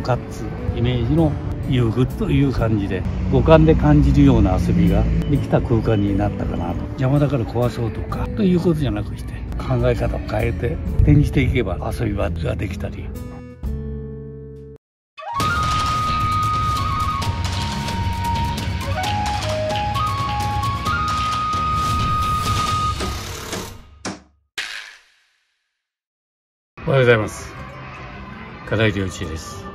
丘っつイメージの遊具という感じで五感で感じるような遊びができた空間になったかなと邪魔だから壊そうとかということじゃなくして考え方を変えて展示していけば遊び場ができたり。おはようございます。金井良一です。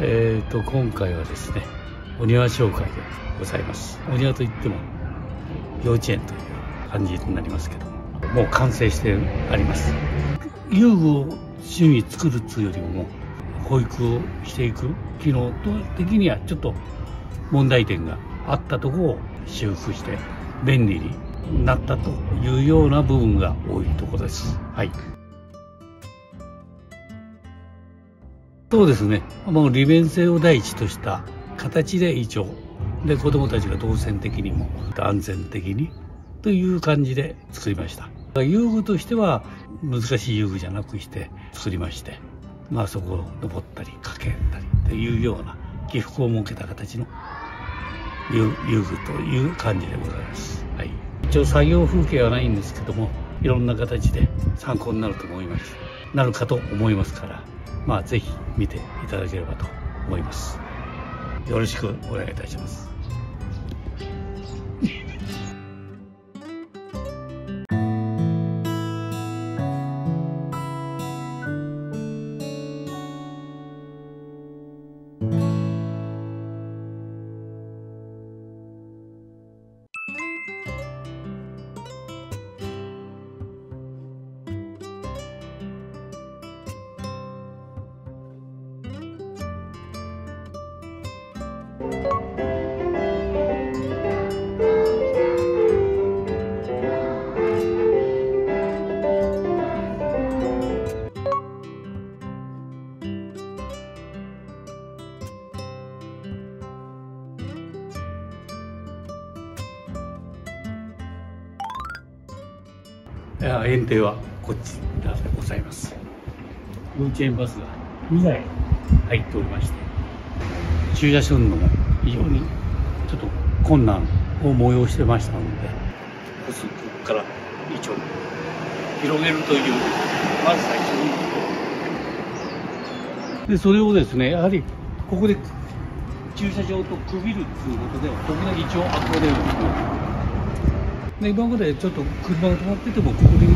えーと今回はですねお庭紹介でございます。お庭といっても幼稚園という感じになりますけどもう完成してあります。遊具を趣味作るっつうよりも保育をしていく機能的にはちょっと問題点があったところを修復して便利になったというような部分が多いところです。はい。そうですね。もう利便性を第一とした形で一応で子どもたちが動線的にも安全的にという感じで作りました。遊具としては難しい遊具じゃなくして作りましてまあそこを登ったりかけたりというような起伏を設けた形の遊具という感じでございます、はい、一応作業風景はないんですけどもいろんな形で参考になると思います。なるかと思いますから。まあぜひ見ていただければと思います。よろしくお願いいたします。園庭はこっちでございます。幼稚園バスが2台入っておりまして駐車するのも非常にちょっと困難を催してましたのでここから一応広げるというまず最初にでそれをですねやはりここで駐車場と区切るっていうことでここで一応あこでで今までちょっと車が止まっててもここに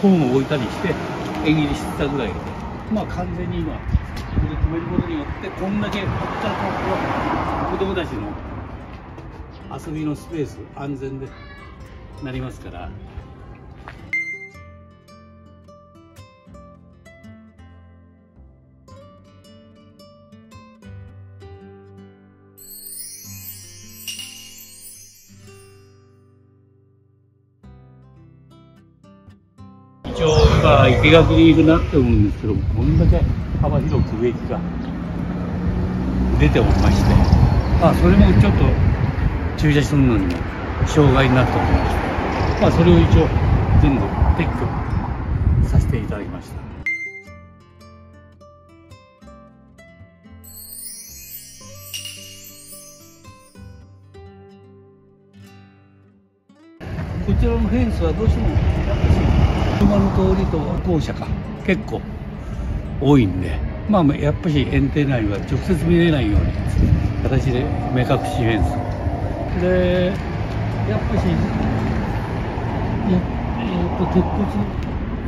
ホーンを置いたりして縁切りしてたぐらいで。まあ完全に今ここで止めることによってこんだけこっからここは子供たちの遊びのスペース安全でなりますから。一応今生垣になってるんですけどこんだけ幅広く植木が出ておりまして。まあそれもちょっと駐車するのにも障害になっておりましてまあそれを一応全部撤去させていただきました。こちらのフェンスはどうしても車の通りと校舎が結構多いんで。まあやっぱし園庭内は直接見れないように形で目隠しフェンス。でやっぱしえっと鉄骨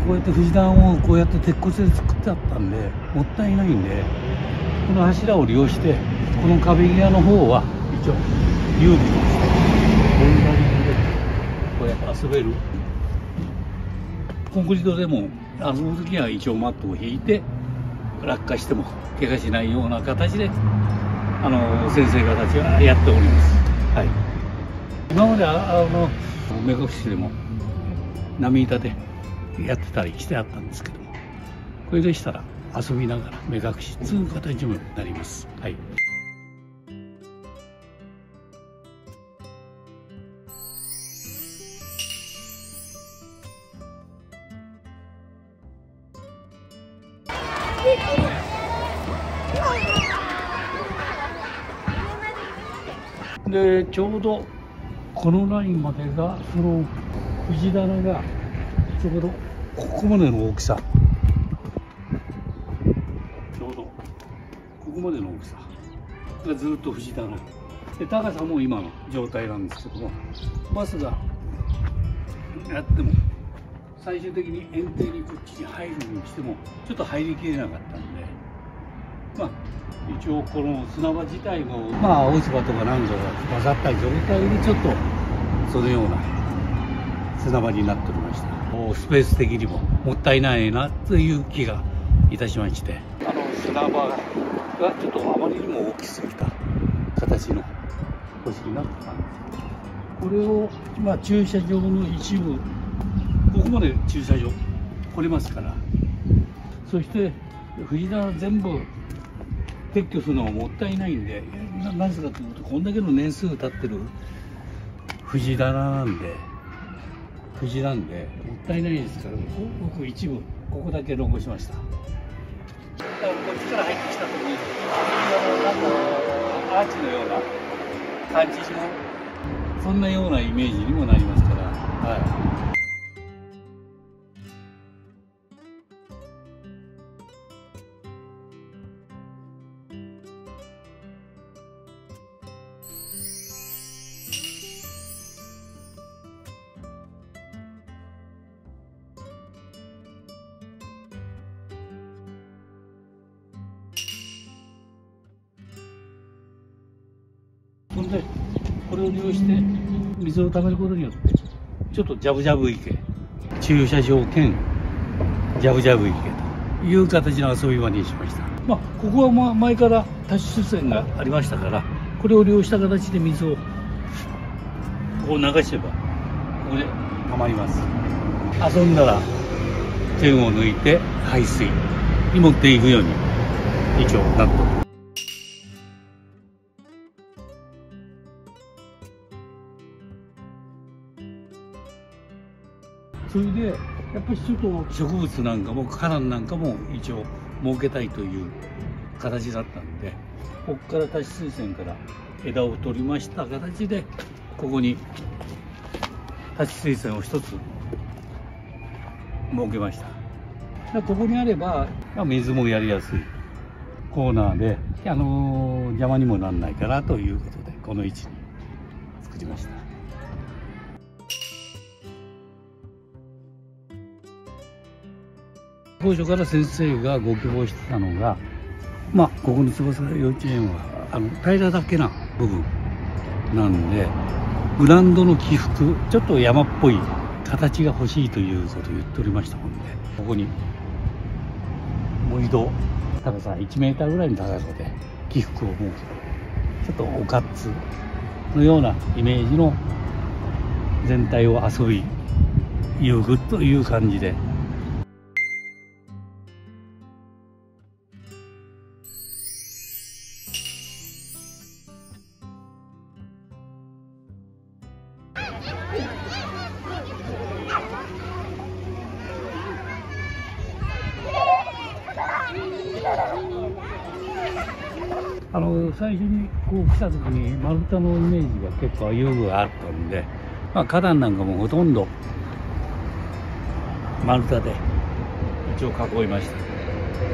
こうやって藤段をこうやって鉄骨で作ってあったんでもったいないんでこの柱を利用してこの壁際の方は一応遊具としてボルダリングでこうやって遊べる。コンクリートでもあの時は一応マットを引いて落下しても怪我しないような形であの先生方たちはやっております。はい、今まであの目隠しでも波板でやってたりしてあったんですけどもこれでしたら遊びながら目隠しつう形にもなります。はいでちょうどこのラインまでがその藤棚がちょうどここまでの大きさ。ちょうどここまでの大きさ。がずっと藤棚。で高さも今の状態なんですけどもバスがやっても最終的に園庭にこっちに入るにしてもちょっと入りきれなかったんでまあ一応この砂場自体もまあ落ち葉とかなんかが混ざった状態でちょっとそのような砂場になっておりました。スペース的にももったいないなという気がいたしましてあの砂場がちょっとあまりにも大きすぎた形の星になったんですこれを、まあ、駐車場の一部ここまで駐車場来れますから。そして藤棚全部撤去するのはもったいないんでなぜかというとこんだけの年数経ってる藤棚なんで藤なんでもったいないですから。僕一部ここだけ残しました。だからこっちから入ってきた時になんかアーチのような感じもそんなようなイメージにもなりますから、はい。でこれを利用して水をためることによってちょっとジャブジャブ池駐車場兼ジャブジャブ池という形の遊び場にしました。まあここはま前から多種線がありましたからこれを利用した形で水をこう流せばここでたまります。遊んだら線を抜いて排水に持っていくように一応なっております。それでやっぱりちょっと植物なんかも花壇なんかも一応設けたいという形だったんでここから多子水線から枝を取りました形でここに多子水線を一つ設けました。ここにあれば水もやりやすいコーナーで、あのー、邪魔にもなんないかなということでこの位置に作りました。当初から先生がご希望してたのが、まあ、ここの翼幼稚園はあの平らだけな部分なんでグランドの起伏ちょっと山っぽい形が欲しいということを言っておりましたもんでここに盛り土高さ1メーターぐらいの高さで起伏を設けてちょっとおかつのようなイメージの全体を遊び遊具という感じであの最初にこう来た時に丸太のイメージが結構遊具があったんで、まあ、花壇なんかもほとんど丸太で一応囲いまし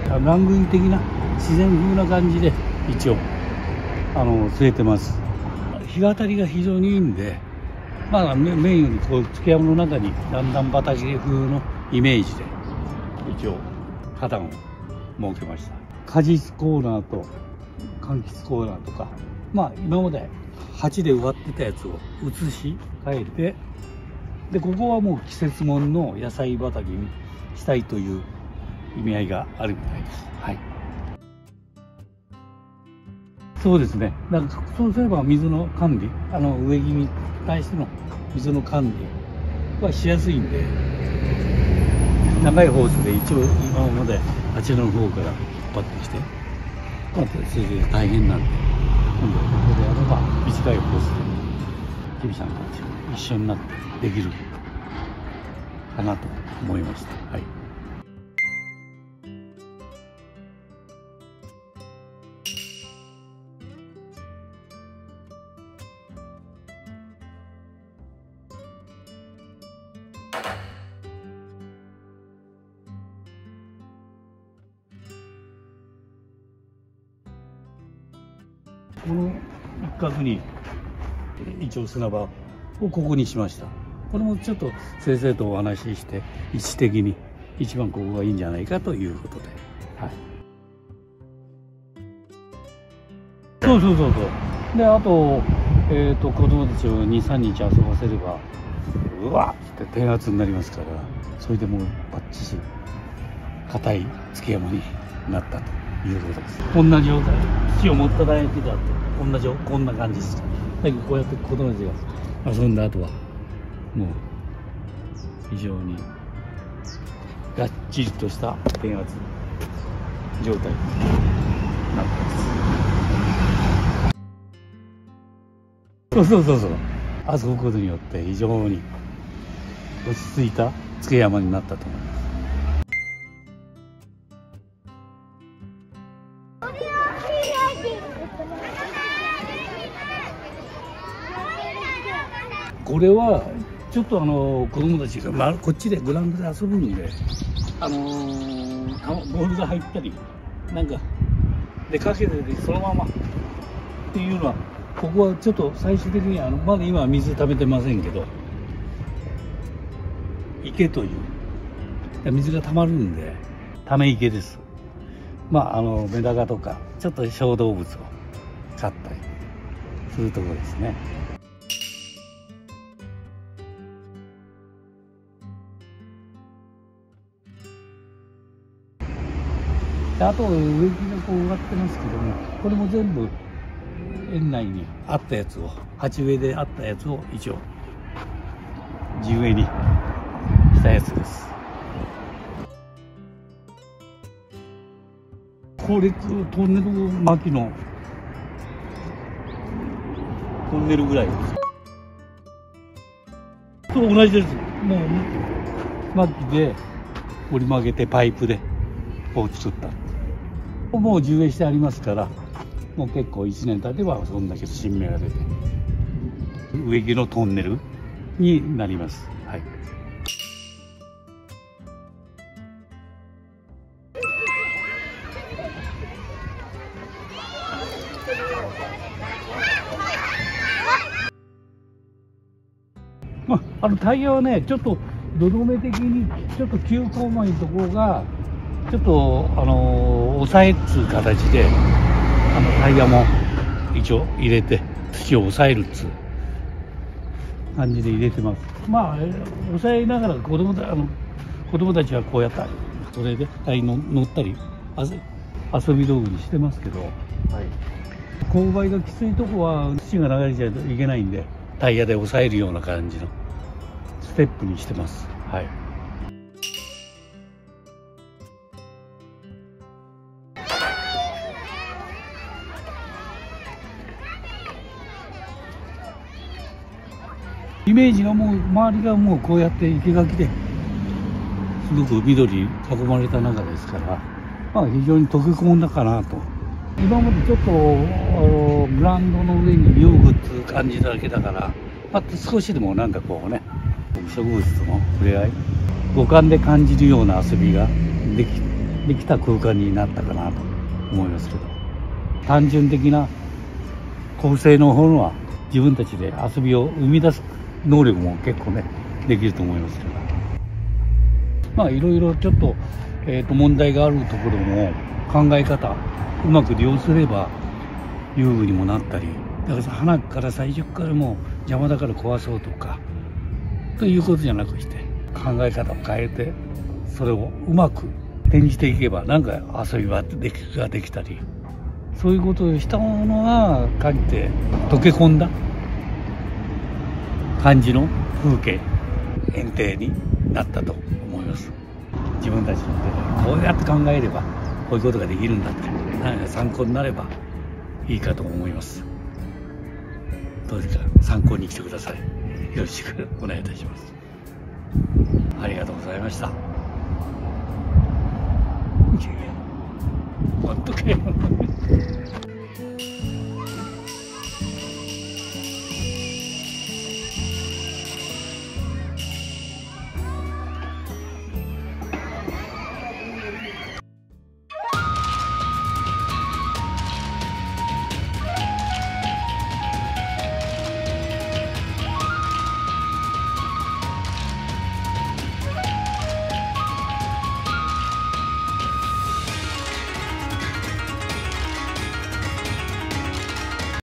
た。番組的な自然風な感じで一応あの据えてます。日当たりが非常にいいんでまあメインにこう月山の中にだんだん畑風のイメージで一応花壇を設けました。果実コーナーと柑橘コーナーとかまあ今まで鉢で植わってたやつを移し替えてでここはもう季節物の野菜畑にしたいという意味合いがあるみたいです。はい。そうですね。だからそうすれば水の管理あの植木に対しての水の管理はしやすいんで長いホースで一応今まであちらの方から引っ張ってきて、まあ、それで大変なんで今度ここでやれば短いコースでキビさんたちも一緒になってできるかなと思いました。はいこの一角に一応砂場をここにしました。これもちょっと先生とお話しして位置的に一番ここがいいんじゃないかということで、はい、そうそうそうそう。であと,、えーと、子供たちを23日遊ばせればうわっって低圧になりますからそれでもうバッチシ硬い築山になったと。いうことです。こんな状態土を持っただけだってこんなこんな感じですだけどこうやって子供たちが遊んだ後はもう非常にがっちりとした電圧状態になってますそうそうそうそう遊ぶことによって非常に落ち着いた築山になったと思いますこれはちょっとあの子供たちが、ま、こっちでグラウンドで遊ぶんで、あの、ボールが入ったりなんか出かけててそのままっていうのはここはちょっと最終的にあのまだ今は水溜めてませんけど池という水が溜まるんでため池です。まああのメダカとかちょっと小動物を飼ったりするところですね。であと植木がこう植わってますけどもこれも全部園内にあったやつを鉢植えであったやつを一応地植えにしたやつです。これトンネル巻きのトンネルぐらいです。と同じです。もう巻きで折り曲げてパイプでを作った。もう充営してありますからもう結構1年経てばそんだけ新芽が出て植木のトンネルになります。はいまあ、あのタイヤはねちょっと土留め的にちょっと急勾配のところがちょっとあの抑えっつう形であのタイヤも一応入れて土を抑えるっつう感じで入れてます。まあ抑えながら子供たあの子供たちはこうやったそれでタイの乗ったり遊び道具にしてますけど、はい、勾配がきついとこは土が流れちゃいけないんでタイヤで抑えるような感じのステップにしてます。はいイメージがもう周りがもうこうやって生垣ですごく緑に囲まれた中ですから、まあ、非常に溶け込んだかなと。今までちょっとあのグラウンドの上に遊具っていう感じだけだから、まあ、少しでもなんかこうね植物との触れ合い五感で感じるような遊びができできた空間になったかなと思いますけど。単純的な構成の方は自分たちで遊びを生み出す能力も結構ねできると思いますけどまあいろいろちょっと,、えー、と問題があるところも考え方うまく利用すれば遊具にもなったりだから花から最初からもう邪魔だから壊そうとかということじゃなくして考え方を変えてそれをうまく転じていけばなんか遊び場ができたりそういうことをしたものがかえって溶け込んだ感じの風景。園庭になったと思います。自分たちのこうやって考えればこういうことができるんだって。何か参考になればいいかと思います。どうですか？参考に来てください。よろしくお願いいたします。ありがとうございました。いやいやほっとけよ